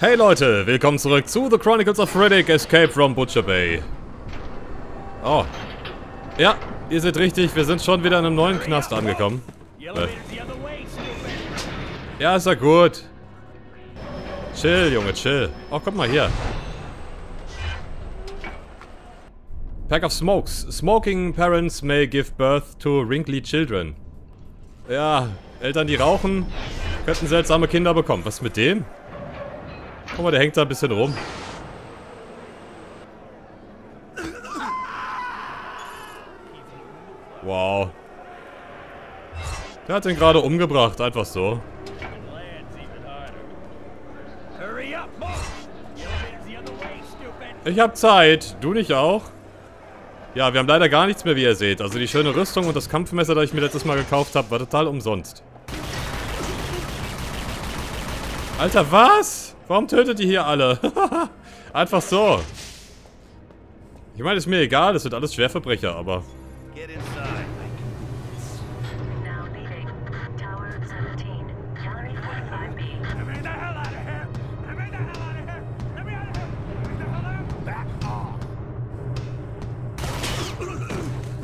Hey Leute, willkommen zurück zu The Chronicles of Riddick Escape from Butcher Bay. Oh. Ja, ihr seht richtig, wir sind schon wieder in einem neuen Knast angekommen. Äh. Ja, ist ja gut. Chill, Junge, chill. Oh, guck mal hier. Pack of Smokes. Smoking parents may give birth to wrinkly children. Ja, Eltern, die rauchen, könnten seltsame Kinder bekommen. Was mit dem? Guck mal, der hängt da ein bisschen rum. Wow. Der hat den gerade umgebracht, einfach so. Ich hab Zeit. Du nicht auch? Ja, wir haben leider gar nichts mehr, wie ihr seht. Also die schöne Rüstung und das Kampfmesser, das ich mir letztes Mal gekauft habe, war total umsonst. Alter, was? Warum tötet ihr hier alle? Einfach so. Ich meine, ist mir egal, das sind alles Schwerverbrecher, aber...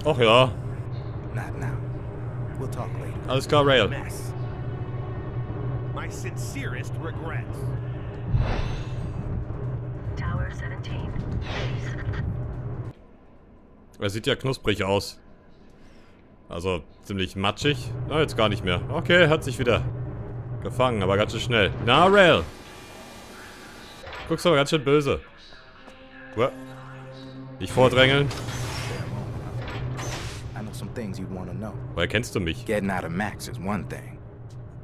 Och ja. Alles klar, Rail. My sincerest regrets. Er sieht ja knusprig aus. Also ziemlich matschig. Na, jetzt gar nicht mehr. Okay, hat sich wieder gefangen, aber ganz schön schnell. Na, Rail. Guckst aber ganz schön böse. Nicht vordrängeln. Woher kennst du mich? Getting out of Max is one thing.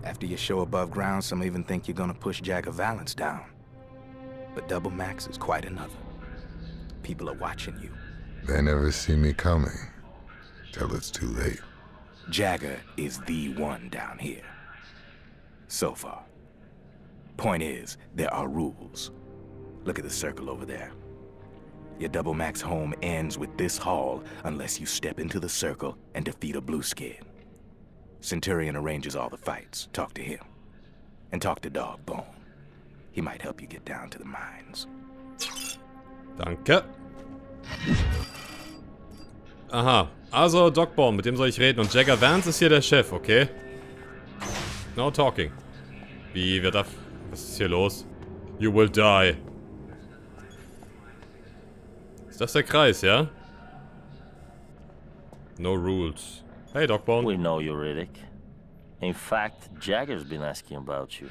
After you show above ground, some even think you're gonna push Jagger Valance down. But double Max is quite another. People are watching you. They never see me coming. Till it's too late. Jagger is the one down here. So far. Point is, there are rules. Look at the circle over there. Your double max home ends with this hall unless you step into the circle and defeat a blue skin. Centurion arranges all the fights. Talk to him. And talk to Dog Bone. He might help you get down to the mines. Danke. Aha. Also Dogbone, mit dem soll ich reden. Und Jagger Vance ist hier der Chef, okay? No talking. Wie, wer darf... Was ist hier los? You will die. das der Kreis, ja? No rules. Hey, Dogbone. We know you, Riddick. In fact, Jagger's been asking about you.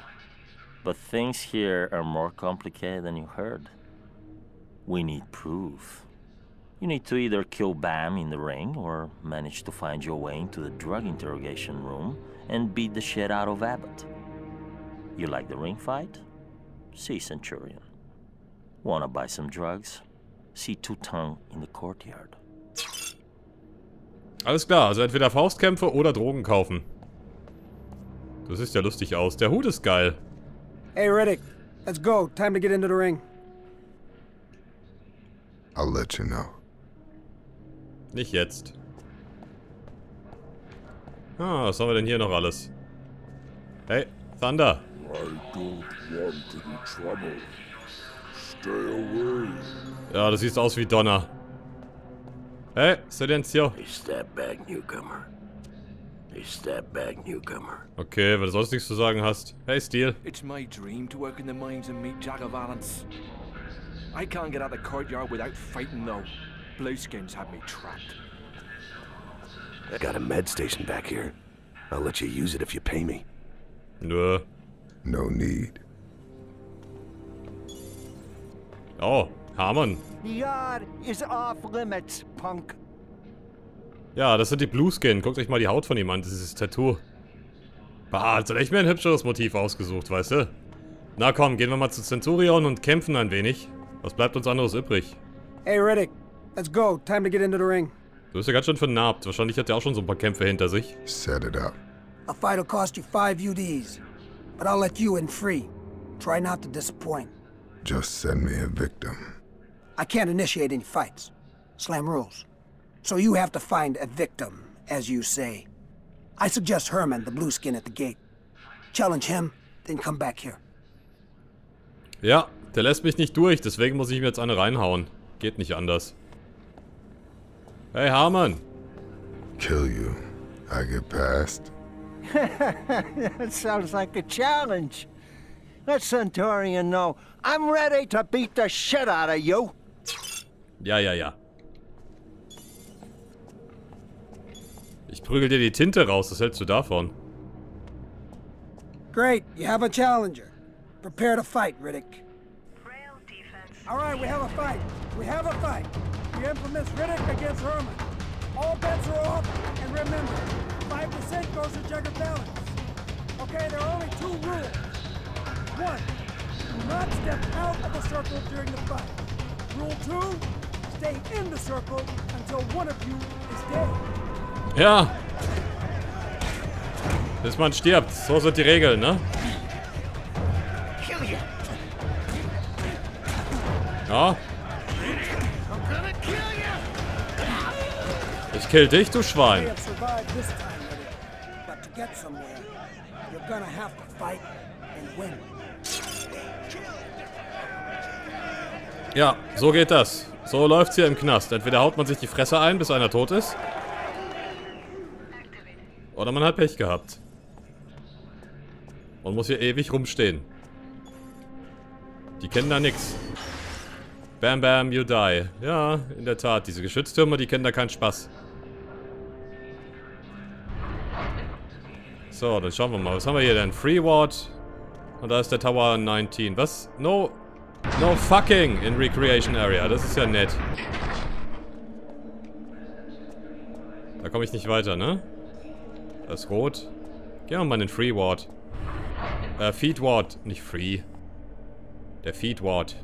But things here are more complicated than you heard. We need proof. You need to either kill Bam in the ring or manage to find your way into the drug interrogation room and beat the shit out of Abbott. You like the ring fight? See Centurion. Wanna buy some drugs? see Tutang in the courtyard. Alles klar, also entweder Faustkämpfe oder Drogen kaufen. Das sieht ja lustig aus. Der Hut ist geil. Hey Riddick, let's go. Time to get into the ring. I'll let you know. Nicht jetzt. Ah, was haben wir denn hier noch alles? Hey, Thunder. I don't want any trouble. Ja, das sieht aus wie Donner. Hey, Silencio. step back, newcomer. step back, newcomer. Okay, wenn du sonst nichts zu sagen hast. Hey, Steel. It's my dream to work in the mines and meet Jagger Valance. I can't get out of the courtyard without fighting, though. Blueskins have me trapped. I got a med station back here. I'll let you use it if you pay me. Nö. No need. Oh, Harmon. Yard is off limits, punk. Ja, das sind die Blueskin. Guckt euch mal die Haut von ihm an, dieses Tattoo. Bah, hat echt mir ein hübscheres Motiv ausgesucht, weißt du? Na komm, gehen wir mal zu Centurion und kämpfen ein wenig. Was bleibt uns anderes übrig? Hey Riddick, let's go. Time to get into the ring. Du bist ja ganz schön vernarbt. Wahrscheinlich hat er auch schon so ein paar Kämpfe hinter sich. Set it up. A fight will cost you five UDs. But I'll let you in free. Try not to disappoint. Just send me a victim. I can't initiate any fights. Slam rules. So you have to find a victim, as you say. I suggest Herman, the blue skin at the gate. Challenge him, then come back here. Ja, der lässt mich nicht durch, deswegen muss ich mir jetzt eine reinhauen. Geht nicht anders. Hey, Harmon. Kill you. I get past. that sounds like a challenge. Let Centaurian know I'm ready to beat the shit out of you. Ja, ja, ja. Ich prügel dir die Tinte raus, was hältst du davon? Great, you have a challenger. Prepare to fight, Riddick. Rail defense. All right, we have a fight. We have a fight. We implement Riddick against Herman. All bets are off, and remember, 5% goes to Jugger Balance. Okay, there are only two rules. One, do not step out of the circle during the fight. Rule two, stay in the circle until one of you is dead. Ja. Bis man stirbt. So sind die Regeln, ne? Ja. To fight and win. Ja, so geht das. So läuft's hier im Knast. Entweder haut man sich die Fresse ein, bis einer tot ist. Oder man hat Pech gehabt. Und muss hier ewig rumstehen. Die kennen da nix. Bam bam, you die. Ja, in der Tat. Diese Geschütztürme, die kennen da keinen Spaß. So, dann schauen wir mal. Was haben wir hier denn? Free Ward. Und da ist der Tower 19. Was? No. No fucking in Recreation Area. Das ist ja nett. Da komme ich nicht weiter, ne? Das ist rot. Gehen wir mal in den Free Ward. Äh, Feed Ward. Nicht Free. Der Feed Ward.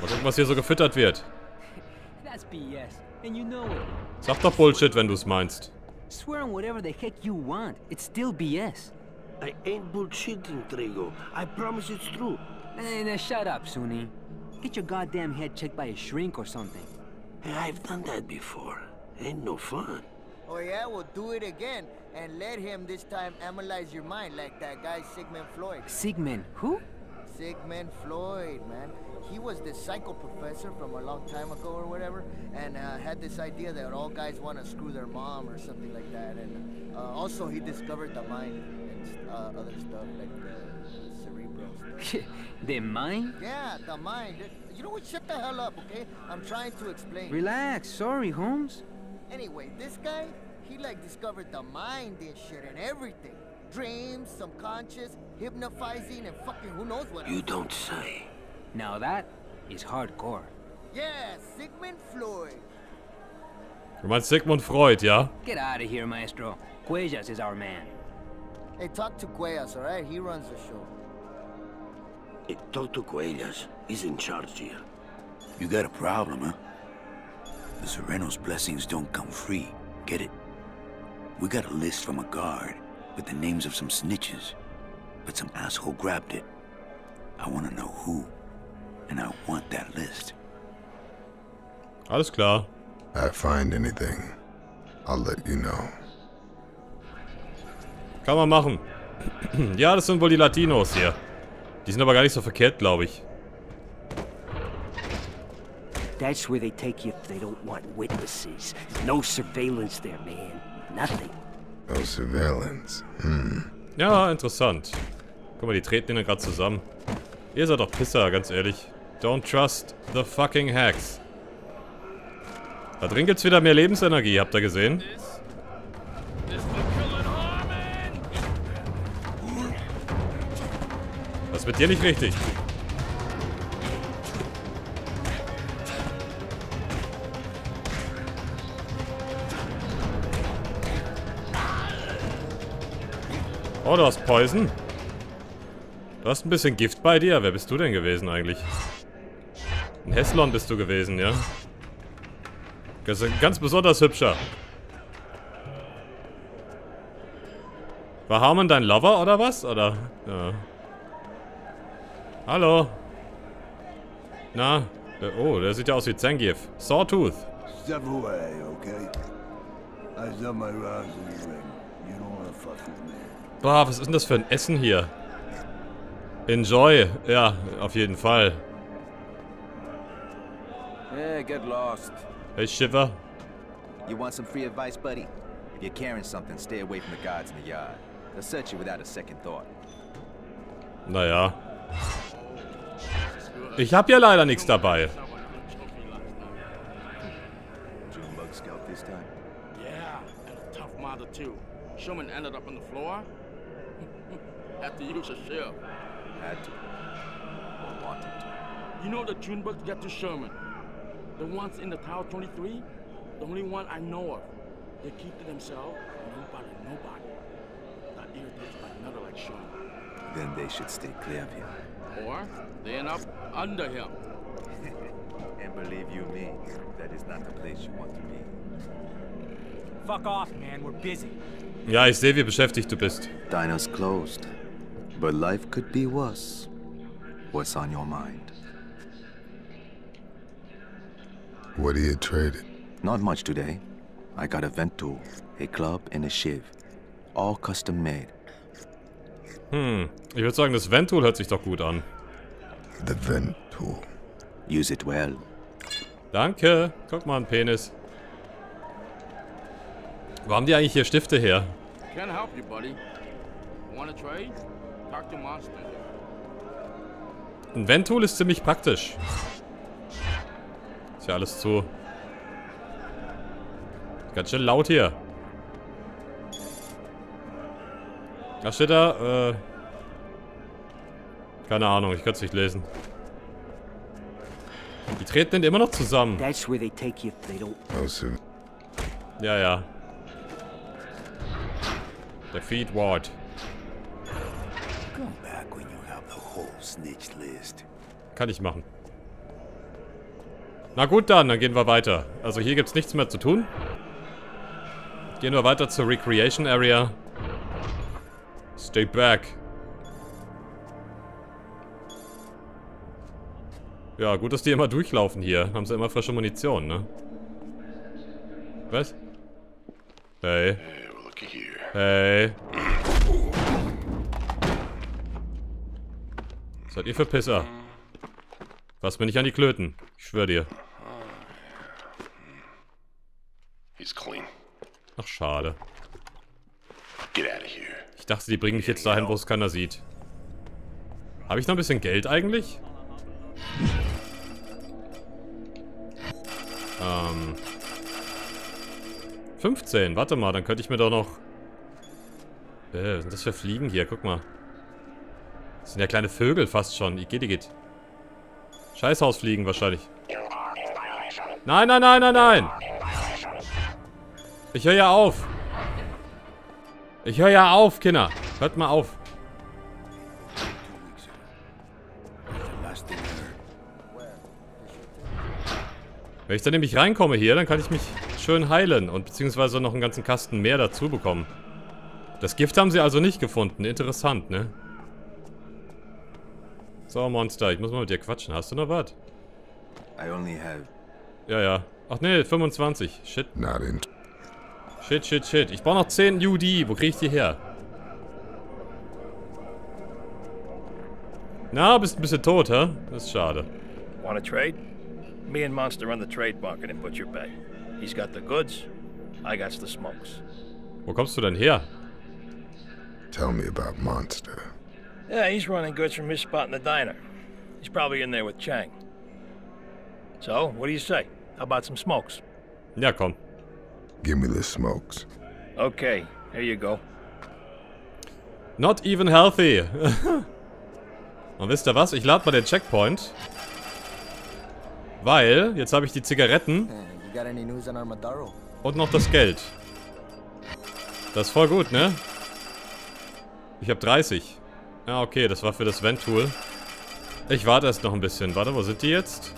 Mal gucken, was hier so gefüttert wird. Sag doch Bullshit, wenn du es meinst. Swear on whatever the heck you want. It's still BS. I ain't bullshitting, Trigo. I promise it's true. Hey, now shut up, Sunni. Get your goddamn head checked by a shrink or something. Hey, I've done that before. Ain't no fun. Oh yeah, well do it again. And let him this time analyze your mind like that guy Sigmund Floyd. Sigmund, who? Sigmund Floyd, man. He was this psycho professor from a long time ago or whatever, and uh, had this idea that all guys want to screw their mom or something like that. And uh, also he discovered the mind and uh, other stuff like the cerebral stuff. the mind? Yeah, the mind. You know what? Shut the hell up, okay? I'm trying to explain. Relax. Sorry, Holmes. Anyway, this guy, he like discovered the mind and shit and everything. Dreams, subconscious, hypnotizing, and fucking who knows what You else. don't say. Now that is hardcore. Yeah, Sigmund Floyd. Du meinst Sigmund Freud, yeah? Get out of here, Maestro. Cuellas is our man. Hey, talk to Cuellas, alright? He runs the show. Hey, talk to Cuellas. He's in charge here. You got a problem, huh? The Sereno's blessings don't come free. Get it? We got a list from a guard with the names of some snitches. But some asshole grabbed it. I want to know who. And I want that list. Alles klar. I find anything, I'll let you know. Kann man machen. ja, das sind wohl die Latinos hier. Die sind aber gar nicht so verkehrt, glaube ich. That's where they take you if they don't want witnesses. No surveillance there, man. Nothing. No surveillance. Hmm. Ja, interessant. Guck mal, die treten ja gerade zusammen. Ihr seid doch Pisser, ganz ehrlich. Don't trust the fucking hacks. Da drin gibt's wieder mehr Lebensenergie, habt ihr gesehen? Das wird dir nicht richtig. Oh, du hast Poison. Du hast ein bisschen Gift bei dir. Wer bist du denn gewesen eigentlich? Heslon bist du gewesen, ja? Das ist ein ganz besonders hübscher. War Harmon dein Lover oder was? Oder? Ja. Hallo? Na? Der- Oh, der sieht ja aus wie Zangief. Sawtooth. Step away, okay? Done my rounds in the ring. You don't wanna fuck with me. Boah, was ist denn das für ein Essen hier? Enjoy. Ja, auf jeden Fall. Yeah, get lost. Hey, Shiva. You want some free advice, buddy? If you're carrying something, stay away from the guards in the yard. They'll search you without a second thought. Naja. Ich habe ja leider nichts dabei. Junebug scout this time? Yeah, and a tough mother too. Sherman ended up on the floor. Had to use a shiv. Had to. Or wanted to. You know the Junebug get to Sherman. The ones in the Tower 23? The only one I know of. They keep to themselves. Nobody, nobody. That irritates another like Sherman. Then they should stay clear of him. Or they end up under him. and believe you me, that is not the place you want to be. Fuck off, man. We're busy. Ja, ich sehe, wie beschäftigt du bist. Dino's closed. But life could be worse. What's on your mind? What do you traded? Not much today. I got a vent tool, a club, and a shiv. All custom made. Hm, ich würde sagen, das Vent-Tool hört sich doch gut an. The vent tool. Use it well. Danke. Guck mal, ein Penis. Wo haben die eigentlich hier Stifte her? Can't help you, buddy. Want to trade? Talk to Monster. Ein Vent-Tool ist ziemlich praktisch. Ja alles zu. Ganz schön laut hier. Was steht da? Äh. Keine Ahnung, ich kann es nicht lesen. Die treten denn immer noch zusammen. Also, Ja, ja. Defeat Ward. Kann ich machen. Na gut dann, dann gehen wir weiter. Also hier gibt's nichts mehr zu tun. Gehen wir weiter zur Recreation Area. Stay back. Ja, gut, dass die immer durchlaufen hier. Haben sie immer frische Munition, ne? Was? Hey. Hey. Was seid ihr für Pisser? Fass mir nicht an die Klöten. Ich schwör dir. He's clean. Ach, schade. Ich dachte, die bringen mich jetzt dahin, wo es keiner sieht. Habe ich noch ein bisschen Geld eigentlich? Ähm. 15, warte mal, dann könnte ich mir doch noch... Äh, was sind das für Fliegen hier? Guck mal. Das sind ja kleine Vögel fast schon. Igitt, igitt. Scheißhausfliegen wahrscheinlich. Nein, nein, nein, nein, nein! Ich höre ja auf. Ich höre ja auf, Kinder. Hört mal auf. Wenn ich dann nämlich reinkomme hier, dann kann ich mich schön heilen und beziehungsweise noch einen ganzen Kasten mehr dazu bekommen. Das Gift haben sie also nicht gefunden. Interessant, ne? So, Monster, ich muss mal mit dir quatschen. Hast du noch was? Ja, ja. Ach nee, 25. Shit. not in. Shit, shit, shit. Ich brauche noch 10 UD. Wo kriege ich die her? Na, bist ein bisschen tot, hä? Das ist schade. Want to trade? Me and Monster run the trade market in Butcher Bay. He's got the goods, I got the smokes. Wo kommst du denn her? Tell me about Monster. Yeah, he's running goods from his spot in the diner. He's probably in there with Chang. So, what do you say? How about some smokes? Ja, komm. Give me the smokes. Okay, here you go. Not even healthy. Und wisst ihr was? Ich lade mal den Checkpoint. Weil, jetzt habe ich die Zigaretten und noch das Geld. Das ist voll gut, ne? Ich habe 30. Ja, okay, das war für das Vent-Tool. Ich warte erst noch ein bisschen. Warte, wo sind die jetzt?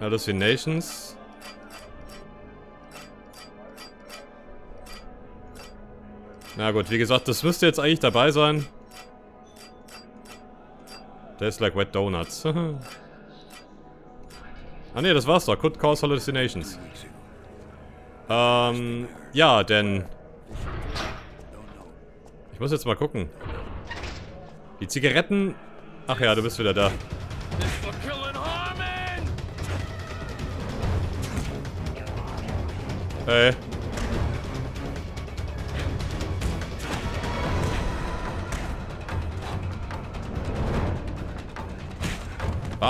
Hallucinations. Na gut, wie gesagt, das müsste jetzt eigentlich dabei sein. Tastes like wet donuts. ah ne, das war's doch. Could cause hallucinations. Ähm, ja, denn... Ich muss jetzt mal gucken. Die Zigaretten... Ach ja, du bist wieder da. Hey.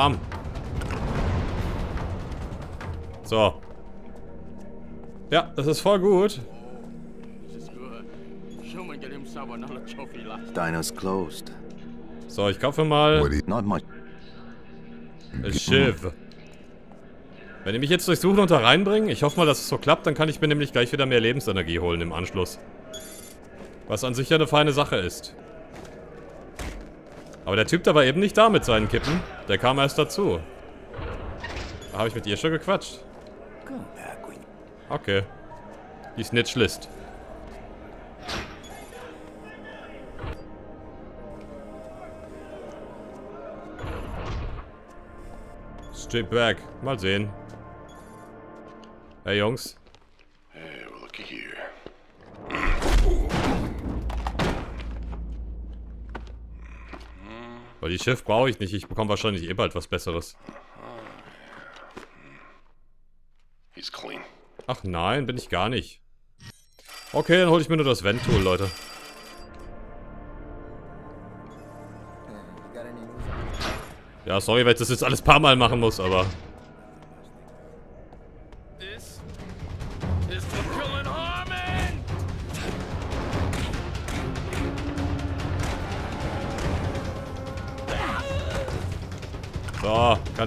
Bam. So. Ja, das ist voll gut. Dino's closed. So, ich kaufe mal ein Schiff. Wenn die mich jetzt durchsuchen und da reinbringen, ich hoffe mal, dass es so klappt, dann kann ich mir nämlich gleich wieder mehr Lebensenergie holen im Anschluss. Was an sich ja eine feine Sache ist. Aber der Typ da war eben nicht da mit seinen Kippen. Der kam erst dazu. Habe ich mit ihr schon gequatscht? Okay. Die Snitchlist. Straight back. Mal sehen. Hey Jungs. Weil die Schiff brauche ich nicht. Ich bekomme wahrscheinlich eh bald was Besseres. Ach nein, bin ich gar nicht. Okay, dann hole ich mir nur das Vent-Tool, Leute. Ja, sorry, weil ich das jetzt alles paar Mal machen muss, aber...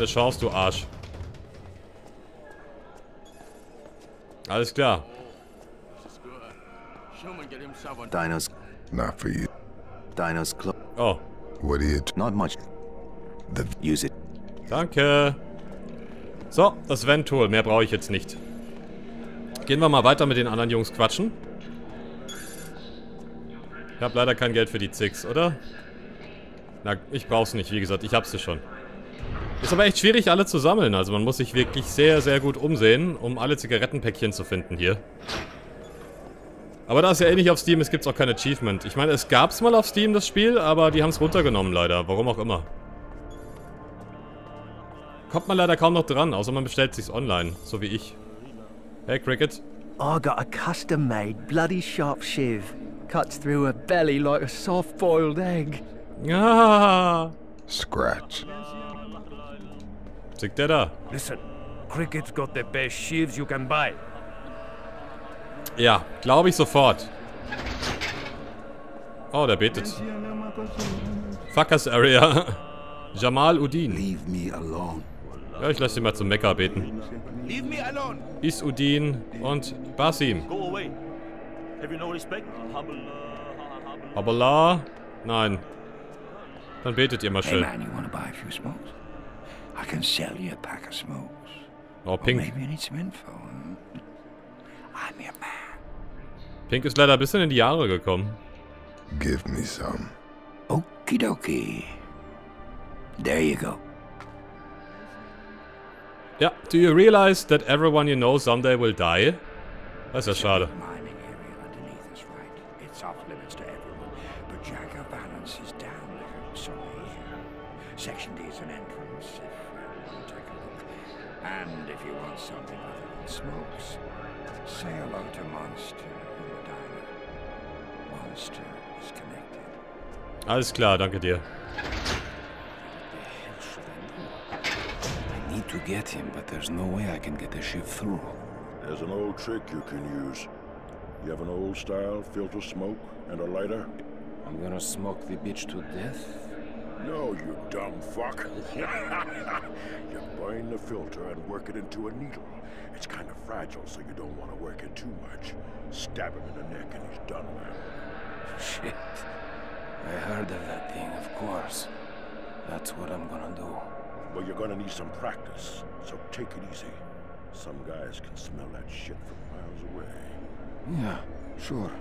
Keine Chance, du Arsch. Alles klar. Dino's. Not for you. Dino's closed. Oh. What do you... Not much. The... Use it. Danke. So, das Vent-Tool. Mehr brauche ich jetzt nicht. Gehen wir mal weiter mit den anderen Jungs quatschen. Ich habe leider kein Geld für die Zigs, oder? Na, ich brauch's nicht. Wie gesagt, ich hab's sie schon. Ist aber echt schwierig, alle zu sammeln. Also man muss sich wirklich sehr, sehr gut umsehen, um alle Zigarettenpäckchen zu finden hier. Aber da es ja eh nicht auf Steam ist, gibt's auch kein Achievement. Ich meine, es gab's mal auf Steam, das Spiel, aber die haben es runtergenommen leider. Warum auch immer. Kommt man leider kaum noch dran, außer man bestellt sich's online, so wie ich. Hey, Cricket. I got a custom-made bloody sharp shiv. Cuts through a belly like a soft-boiled egg. Ah. Scratch. Sieht der da? Listen, Cricket's got the best shivs you can buy. Ja, glaube ich sofort. Oh, der betet. Fuckers Area. Jamal Udin. Leave me alone. Ja, ich lasse ihn mal zum Mekka beten. Leave me alone. Is Udin und Basim. Go away. Have you no respect? Habala? Nein. Dann betet ihr mal Hey schön. man, you wanna buy a few smokes? I can sell you a pack of smokes. Oh, Or Pink. maybe you need some info. I'm your man. Pink ist leider ein bisschen in die Jahre gekommen. Give me some. Okie dokie. There you go. Ja, do you realize that everyone you know someday will die? Das ist ja schade. If you want something other than smokes, say hello to Monster in the diner. Monster is connected. Alles klar, danke dir. I need to get him, but there's no way I can get the ship through. There's an old trick you can use. You have an old style filter smoke and a lighter? I'm gonna smoke the bitch to death? No, you dumb fuck. you burn the filter and work it into a needle. It's kind of fragile, so you don't want to work it too much. Stab him in the neck and he's done, man. Shit. I heard of that thing, of course. That's what I'm gonna do. Well, you're gonna need some practice, so take it easy. Some guys can smell that shit from miles away. Yeah, sure.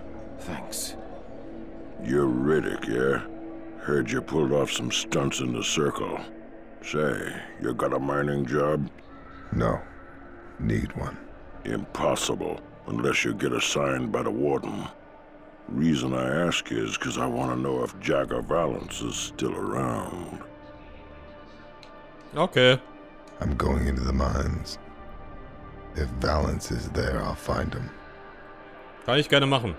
Thanks. You're Riddick, yeah? Heard you pulled off some stunts in the circle. Say, you got a mining job? No. Need one. Impossible, unless you get assigned by the warden. Reason I ask is because I want to know if Jagger Valance is still around. Okay. I'm going into the mines. If Valance is there, I'll find him. Kann ich gerne machen.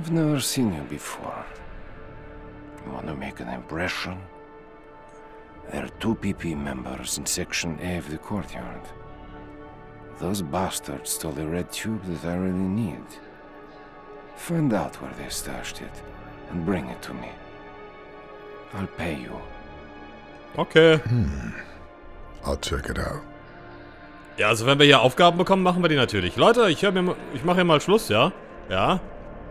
I've never seen you before. Want to make an impression? There are two PP members in Section A of the courtyard. Those bastards stole the red tube that I really need. Find out where they stashed it and bring it to me. I'll pay you. Okay. Hmm. I'll check it out. Ja, also wenn wir hier Aufgaben bekommen, machen wir die natürlich. Leute, ich, mir, ich mache hier mal Schluss, ja? Ja.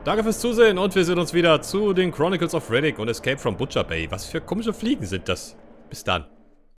Danke fürs Zusehen und wir sehen uns wieder zu den Chronicles of Riddick und Escape from Butcher Bay. Was für komische Fliegen sind das? Bis dann.